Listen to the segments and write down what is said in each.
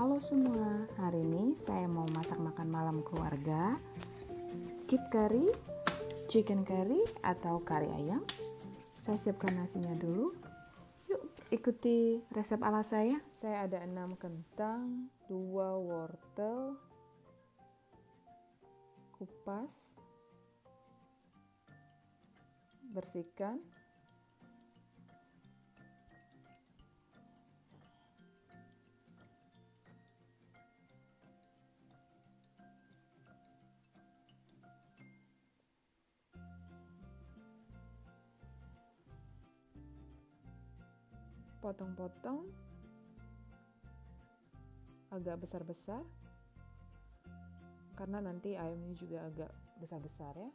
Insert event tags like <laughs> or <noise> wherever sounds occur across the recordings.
Halo semua, hari ini saya mau masak makan malam keluarga. Keep curry, chicken curry atau kari ayam. Saya siapkan nasinya dulu. Yuk ikuti resep ala saya. Saya ada 6 kentang, 2 wortel Kupas Bersihkan potong-potong. Agak besar-besar. Karena nanti ayamnya juga agak besar-besar ya.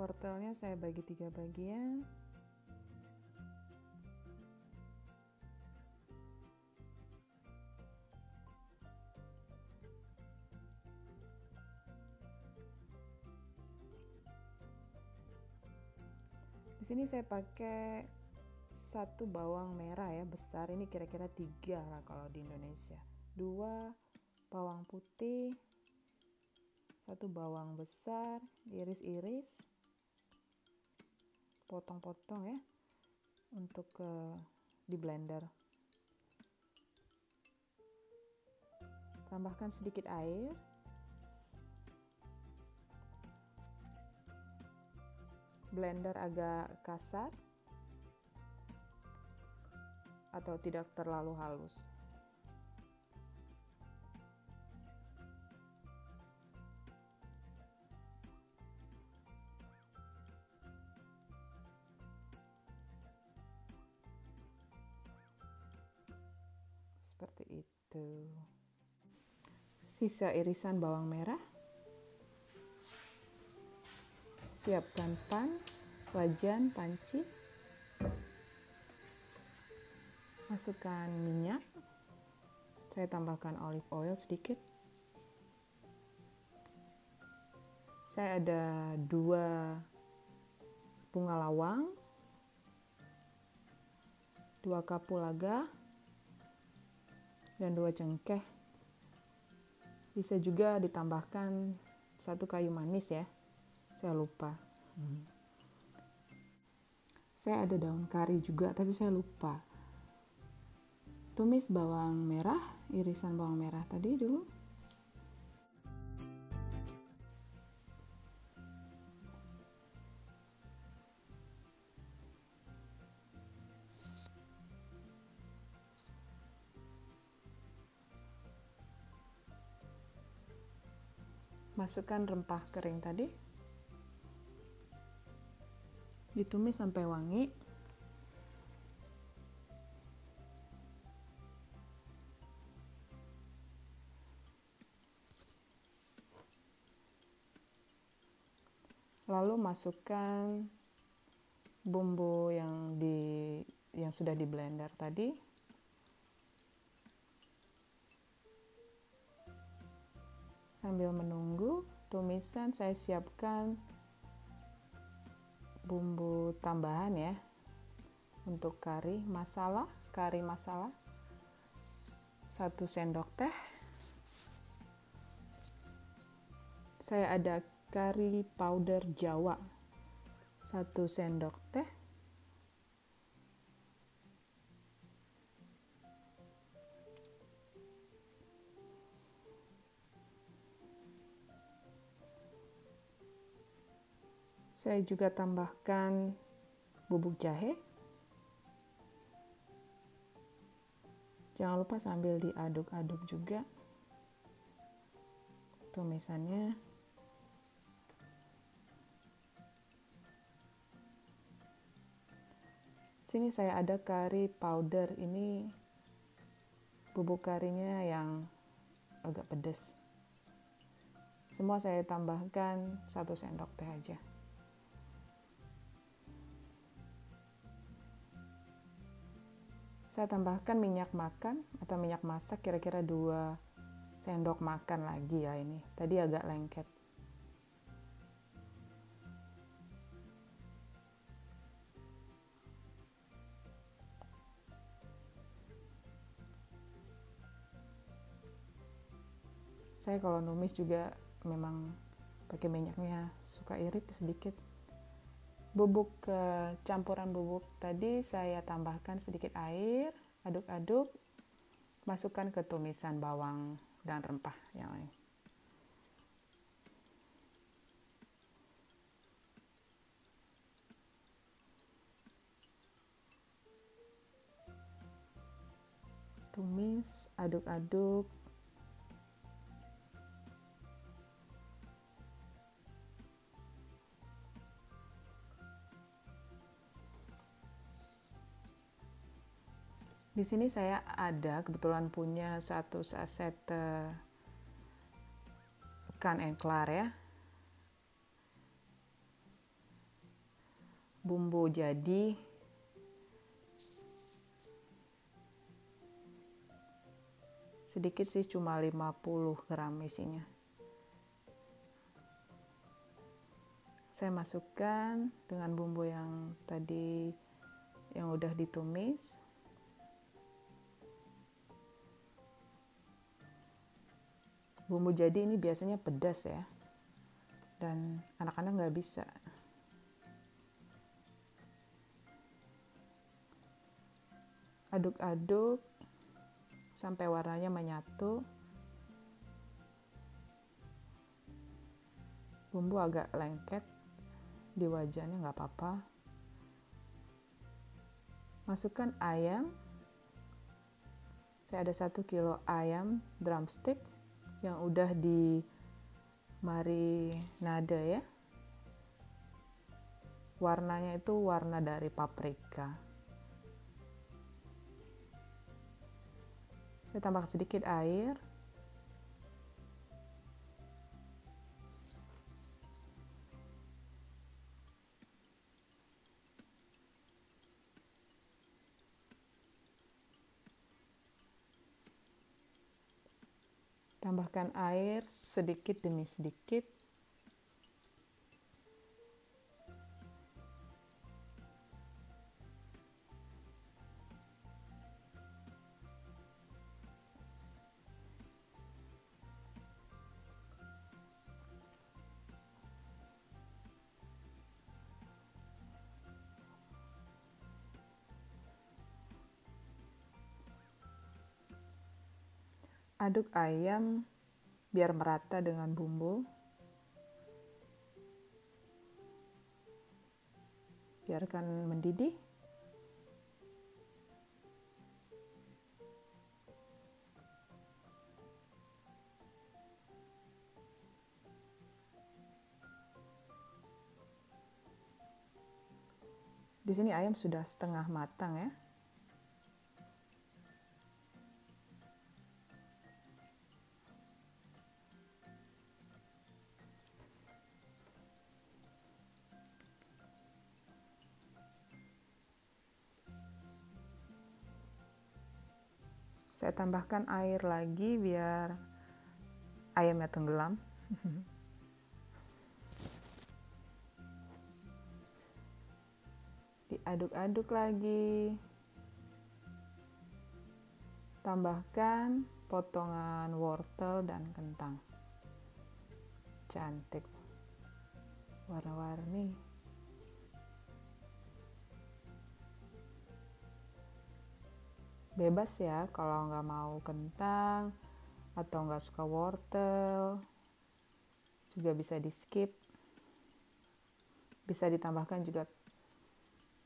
Wortelnya saya bagi tiga bagian Di sini saya pakai satu bawang merah ya besar ini kira-kira tiga lah kalau di Indonesia. Dua bawang putih, satu bawang besar, iris-iris, potong-potong ya untuk ke di blender. Tambahkan sedikit air. Blender agak kasar atau tidak terlalu halus. Seperti itu. Sisa irisan bawang merah siapkan pan, wajan, panci, masukkan minyak, saya tambahkan olive oil sedikit, saya ada dua bunga lawang, dua kapulaga, dan dua cengkeh. Bisa juga ditambahkan satu kayu manis ya saya lupa. Hmm. saya ada daun kari juga tapi saya lupa. Tumis bawang merah irisan bawang merah tadi dulu. Masukkan rempah kering tadi ditumis sampai wangi. Lalu masukkan bumbu yang di yang sudah di blender tadi. Sambil menunggu tumisan saya siapkan bumbu tambahan ya. Untuk kari masala kari masala. Satu sendok teh. Saya ada kari powder jawa. Satu sendok teh Saya juga tambahkan bubuk jahe. Jangan lupa sambil diaduk-aduk juga tumisannya. Sini saya ada kari powder. Ini bubuk karinya yang agak pedas. Semua saya tambahkan satu sendok teh aja. saya tambahkan minyak makan atau minyak masak kira-kira 2 sendok makan lagi ya ini. Tadi agak lengket. Saya kalau numis juga memang pakai minyaknya suka irit sedikit bubuk ke campuran bubuk tadi saya tambahkan sedikit air aduk-aduk masukkan ke tumisan bawang dan rempah yang lain. Tumis aduk-aduk Di sini saya ada kebetulan punya satu saset uh, ikan enklar ya. Bumbu jadi sedikit sih cuma 50 gram isinya. Saya masukkan dengan bumbu yang tadi yang udah ditumis. Bumbu jadi ini biasanya pedas ya. Dan anak-anak nggak bisa. Aduk-aduk sampai warnanya menyatu. Bumbu agak lengket di wajahnya nggak apa-apa. Masukkan ayam. Saya ada satu kilo ayam drumstick yang udah di marinade ya. Warnanya itu warna dari paprika. Saya tambah sedikit air tambahkan air sedikit demi sedikit aduk ayam biar merata dengan bumbu biarkan mendidih Di sini ayam sudah setengah matang ya. Saya tambahkan air lagi biar ayamnya tenggelam. <laughs> Diaduk-aduk lagi. Tambahkan potongan wortel dan kentang. Cantik. Warna-warni bebas ya kalau nggak mau kentang atau nggak suka wortel juga bisa di skip bisa ditambahkan juga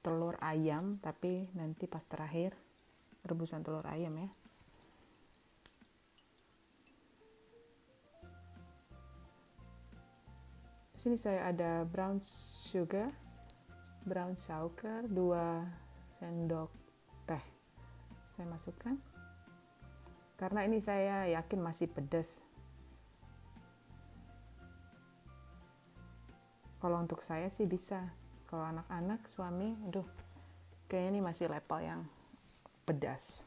telur ayam tapi nanti pas terakhir rebusan telur ayam ya. Sini saya ada brown sugar brown sugar 2 sendok saya masukkan. Karena ini saya yakin masih pedas. Kalau untuk saya sih bisa. Kalau anak-anak suami aduh kayaknya ini masih level yang pedas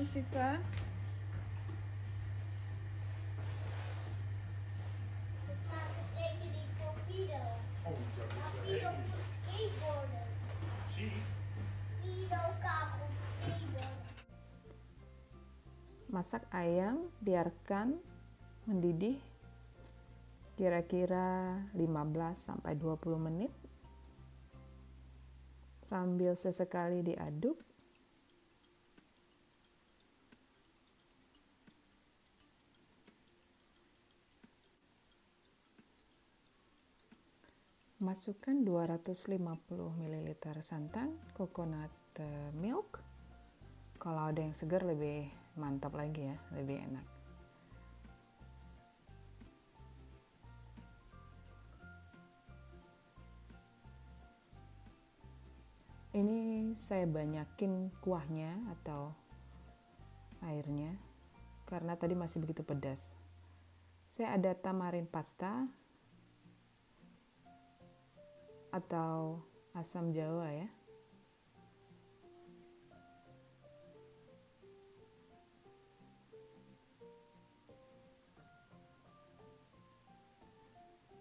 Zitten. Masak ayam, biarkan mendidih kira-kira 15 sampai 20 menit sambil sesekali diaduk Masukkan 250 ml santan coconut eh, milk. Kalau ada yang segar lebih mantap lagi ya, lebih enak. Ini saya banyakin kuahnya atau airnya karena tadi masih begitu pedas. Saya ada tamarin pasta, atau asam jawa ya.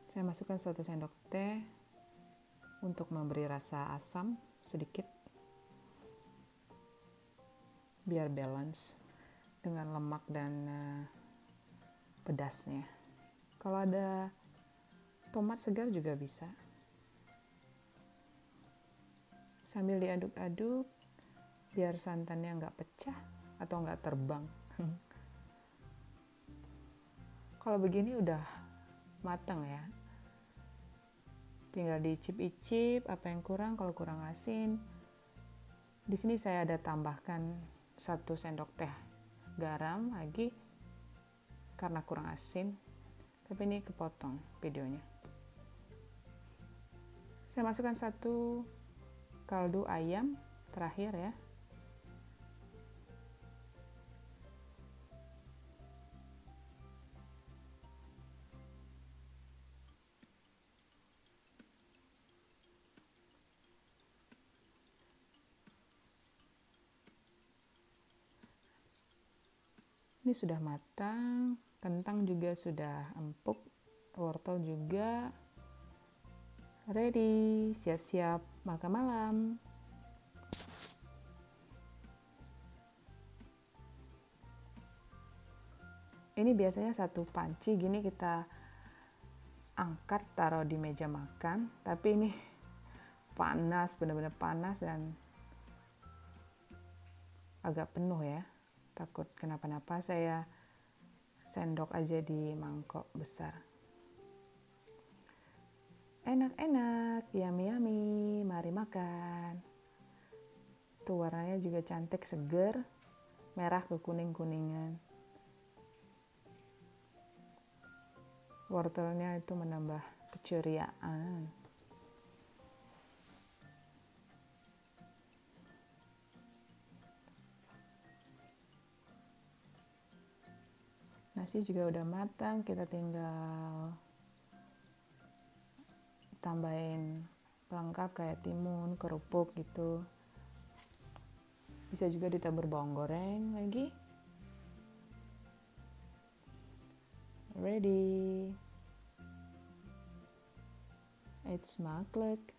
Saya masukkan satu sendok teh untuk memberi rasa asam sedikit biar balance dengan lemak dan uh, pedasnya. Kalau ada tomat segar juga bisa. Sambil diaduk-aduk biar santannya nggak pecah atau nggak terbang. <laughs> Kalau begini udah matang ya. Tinggal dicip-icip apa yang kurang kalau kurang asin. Di sini saya ada tambahkan satu sendok teh garam lagi karena kurang asin tapi ini kepotong videonya. Saya masukkan satu kaldu ayam terakhir ya. Ini sudah matang kentang juga sudah empuk wortel juga ready siap-siap makan malam. Ini biasanya satu panci gini kita angkat taruh di meja makan. Tapi ini <laughs> panas benar-benar panas dan agak penuh ya. Takut kenapa-napa saya sendok aja di mangkok besar Enak-enak, yummy-yummy, mari makan. Tuh warnanya juga cantik, seger, merah ke kuning-kuningan. Wortelnya itu menambah keceriaan. Nasi juga udah matang, kita tinggal tambahin pelengkap kayak timun, kerupuk gitu. Bisa juga ditabur bawang goreng lagi. Ready. It's maklik.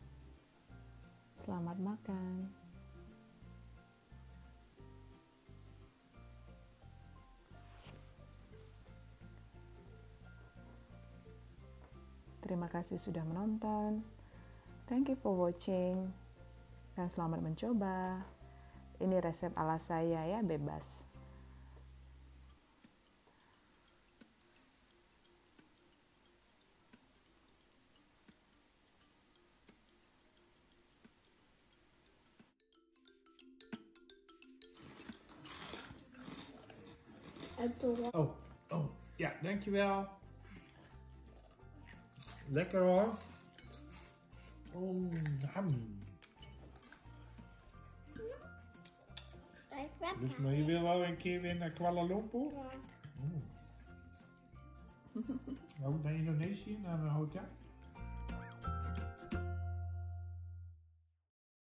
Selamat makan. Terima kasih sudah menonton. Thank you for watching. Dan selamat mencoba. Ini resep ala saya ya, bebas. Oh, oh, ja, dankjewel. Lekker hoor. Oh, ham. Dus maar je wil wel een keer weer naar Kuala Lumpur? Ja. Oh. <laughs> Ook naar Indonesië, naar een hotel?